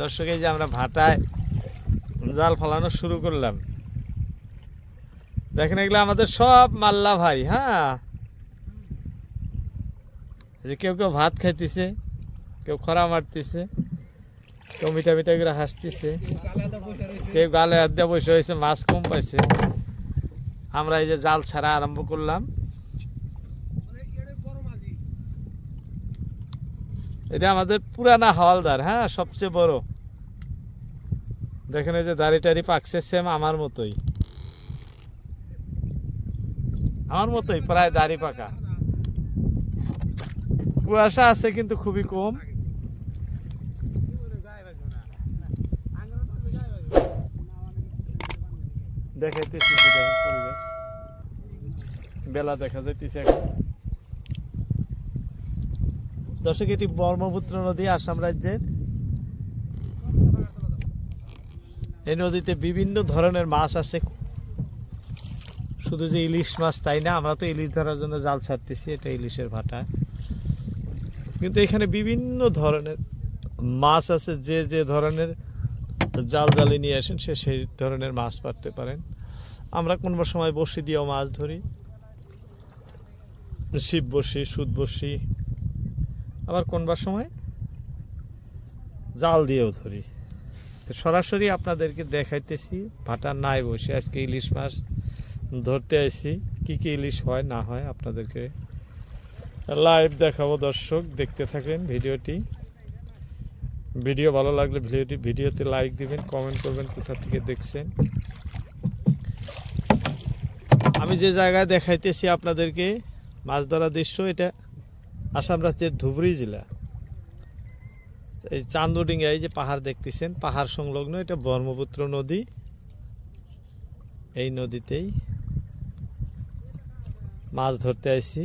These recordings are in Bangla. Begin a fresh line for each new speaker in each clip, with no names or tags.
দর্শক এই যে আমরা ভাটায় জাল ফালানো শুরু করলাম। দেখেন এগুলো আমাদের সব মাল্লা ভাই হ্যাঁ? যে কেউ কেউ ভাত খাইতেছে, কেউ খরা মারতেছে, কেউ মিঠা মিঠা করে হাসতেছে, কেউ গালে হাত দিয়ে বসে হয়েছে মাছ কম পাইছে। আমরা এই যে জাল ছাড়া আরম্ভ করলাম। এটা আমাদের পুরানা হাওয়ালদার হ্যাঁ? সবচেয়ে বড়। দেখেন এই যে দাড়ি টাড়ি পাকছে সেম আমার মতোই। আমার মতোই, প্রায় দাড়ি পাকা। কুয়াশা আছে কিন্তু খুবই কম। দেখাইতেছি বেলা দেখা যাইতেছে দর্শক, এটি ব্রহ্মপুত্র নদী, আসাম রাজ্যের এই নদীতে বিভিন্ন ধরনের মাছ আছে। শুধু যে ইলিশ মাছ তাই না, আমরা তো ইলিশ ধরার জন্য জাল ছাড়তেছি, এটা ইলিশের ভাটা। কিন্তু এখানে বিভিন্ন ধরনের মাছ আছে, যে যে ধরনের জাল জালে নিয়ে আসেন, সে সেই ধরনের মাছ পারতে পারেন। আমরা কোন সময় বসি দিয়েও মাছ ধরি। শিব বসি সুদ বসি আবার কোনবার সময় জাল দিয়েও ধরি। সরাসরি আপনাদেরকে দেখাইতেছি, ভাটা নাই বসে, আজকে ইলিশ মাছ ধরতে আসছি কি কি ইলিশ হয়, না হয়, আপনাদেরকে লাইভ দেখাবো দর্শক, দেখতে থাকেন ভিডিওটি। ভিডিও ভালো লাগলে ভিডিওটি, ভিডিওতে লাইক দিবেন কমেন্ট করবেন কোথা থেকে দেখছেন। আমি যে জায়গায় দেখাইতেছি আপনাদেরকে, মাছ ধরা দৃশ্য, এটা আসাম রাজ্যের ধুবড়ি জেলা। এই চান্দুডিঙ্গা, এই যে পাহাড় দেখতেছেন, পাহাড় সংলগ্ন, এটা ব্রহ্মপুত্র নদী। এই নদীতেই মাছ ধরতে আইছি।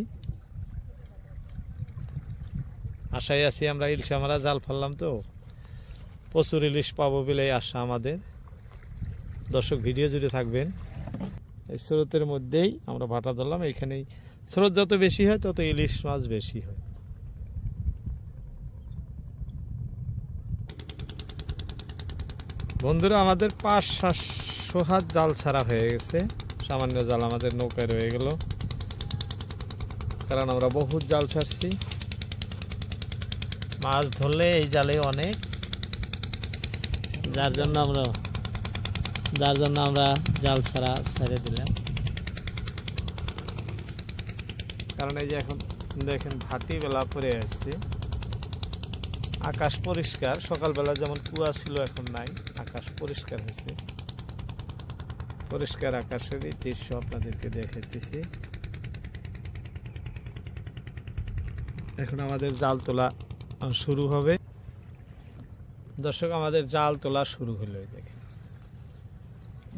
আশায় আছি আমরা ইলিশ আমরা জাল ফেললাম তো। প্রচুর ইলিশ পাবো বলে আশা আমাদের। দর্শক, ভিডিও জুড়ে থাকবেন। এই স্রোতের মধ্যেই আমরা ভাটা ধরলাম। এখানেই স্রোত যত বেশি হয়, তত ইলিশ মাছ বেশি হয়। বন্ধুরা আমাদের পাঁচ সাতশো হাত জাল ছাড়া হয়ে গেছে। সামান্য জাল আমাদের নৌকায় রয়ে গেল। কারণ আমরা বহুত জাল ছাড়ছি। মাছ ধরলে এই জালে অনেক। যার জন্য আমরা যার জন্য আমরা জাল ছাড়া ছেড়ে দিলাম। কারণ এই যে এখন দেখেন ভাটি বেলা পরে আসছে। আকাশ পরিষ্কার সকালবেলা যেমন কুয়া ছিল এখন নাই আকাশ পরিষ্কার হয়েছে। পরিষ্কার আকাশের এই দৃশ্য আপনাদেরকে দেখাইতেছি। এখন আমাদের জাল তোলা শুরু হবে। দর্শক আমাদের জাল তোলা শুরু হলো এই দেখেন।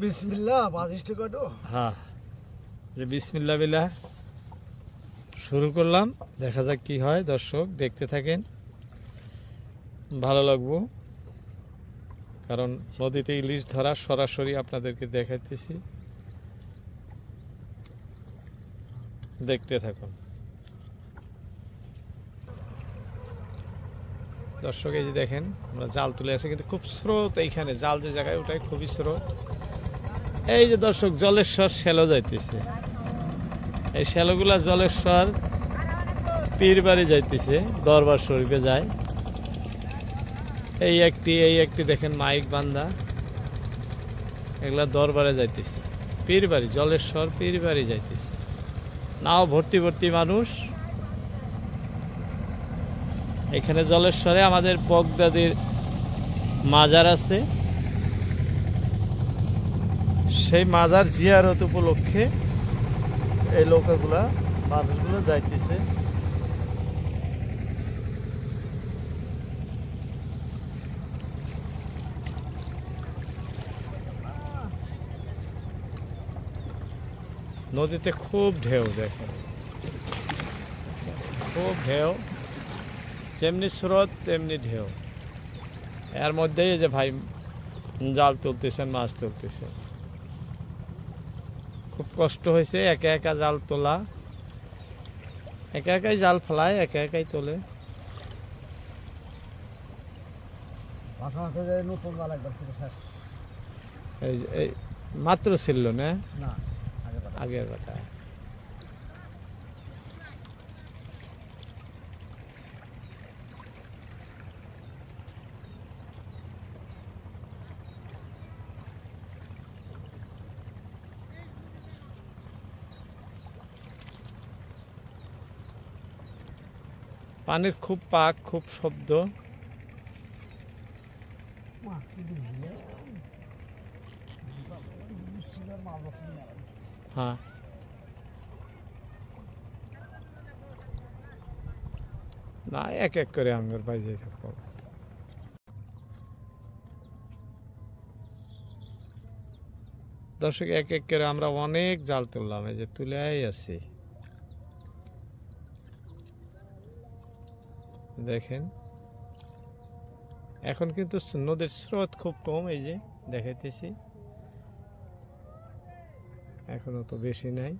বিসমিল্লাহ বাজিষ্ট কাটো।
হ্যাঁ যে বিসমিল্লা বিল্লাহ শুরু করলাম। দেখা যাক কি হয়। দর্শক দেখতে থাকেন। ভালো লাগবো। কারণ নদীতে ইলিশ ধরা সরাসরি আপনাদেরকে দেখাইতেছি। দেখতে থাকুন। দর্শক, এই যে দেখেন, আমরা জাল তুলে আসি কিন্তু খুব স্রোত এইখানে। জাল যে জায়গায় ওটাই খুবই স্রোত। এই যে দর্শক, জলেশ্বর শ্যালো যাইতেছে। এই শ্যালোগুলা জলেশ্বর পীর বাড়ি যাইতেছে, দরবার শরীফে যায়। এই একটি এই একটি দেখেন মাইক বান্দা। এগুলা দরবারে যাইতেছে। পীর বাড়ি জলেশ্বর পীর বাড়ি যাইতেছে। নাও ভর্তি ভর্তি মানুষ। এখানে জলেশ্বরে আমাদের বগদাদির মাজার আছে। সেই মাজার জিয়ারত উপলক্ষে এই লোকগুলা, মানুষগুলো যাইতেছে। নদীতে খুব ঢেউ দেখেন খুব ঢেউ। যেমনি স্রোত তেমনি ঢেউ। এর মধ্যেই যে ভাই জাল তুলতেছেন মাছ তুলতেছেন। খুব কষ্ট হয়েছে একা একা জাল তোলা। একা একাই জাল ফেলায় একা একাই তোলে। এই মাত্র ছিল না।
না আগে কথা
আগের কথা পানির খুব পাক খুব শব্দ
মাছ কি দিলে মাছ আছে না
হ্যাঁ। না, এক এক করে আঙ্গুর বাজে থাকব। দর্শক, এক এক করে আমরা অনেক জাল তুললাম, এই যে তুলেই আছি। দেখেন, এখন কিন্তু নদীর স্রোত খুব কম, এই যে দেখাইতেছি। এখনও তো বেশি নাই।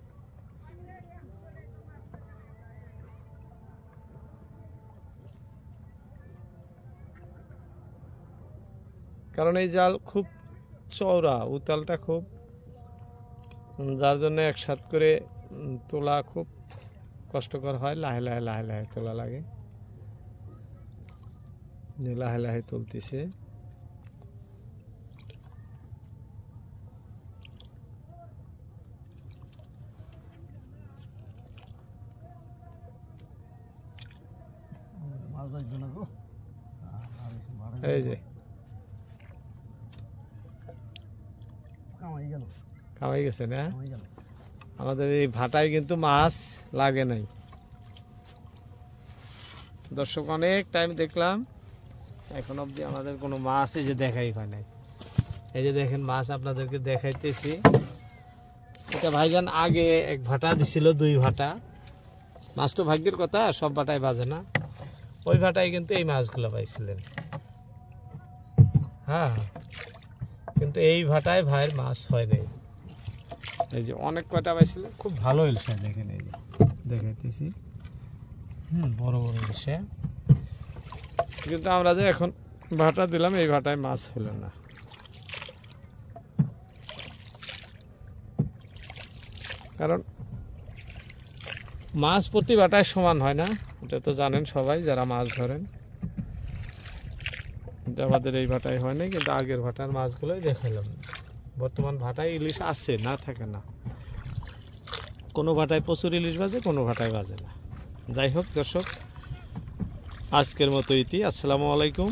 কারণ এই জাল খুব চওড়া, উতালটা খুব যার জন্য একসাথ করে তোলা খুব কষ্টকর হয়, লাহে লাহে লাহে লাহে তোলা লাগে। লাহে লাহে তুলতেছে
মাছ বাজবে না গো আর একটু বাড়াই
এই যে।
কামাই
গেছে না? আমাদের এই ভাটায় কিন্তু মাছ লাগে নাই। দর্শক অনেক টাইম দেখলাম এখন অবধি আমাদের কোনো মাছ এই যে দেখাই হয় নাই। এই যে দেখেন মাছ আপনাদেরকে দেখাইতেছি। এটা ভাইজান আগে এক ভাটা দিছিল দুই ভাটা। মাছ তো ভাগ্যের কথা সব ভাটায় বাজে না। ওই ভাটায় কিন্তু এই মাছগুলো পাইছিলেন। হ্যাঁ কিন্তু এই ভাটায় ভাইয়ের মাছ হয় নাই। এই যে অনেক কয়টা পাইছিল? খুব ভালো ইলশা দেখেন এই যে দেখাইতেছি। হুম বড় বড় ইলশা কিন্তু আমরা যে এখন ভাটা দিলাম এই ভাটায় মাছ হলো না। কারণ মাছ প্রতি ভাটায় সমান হয় না। এটা তো জানেন সবাই যারা মাছ ধরেন। আমাদের এই ভাটায় হয় না কিন্তু আগের ভাটার মাছগুলোই দেখালাম বর্তমান ভাটায় ইলিশ আছে, না থাকে না। কোনো ভাটায় প্রচুর ইলিশ বাজে, কোনো ভাটায় বাজে না। যাই হোক, দর্শক, আজকের মতো ইতি আসসালামু আলাইকুম।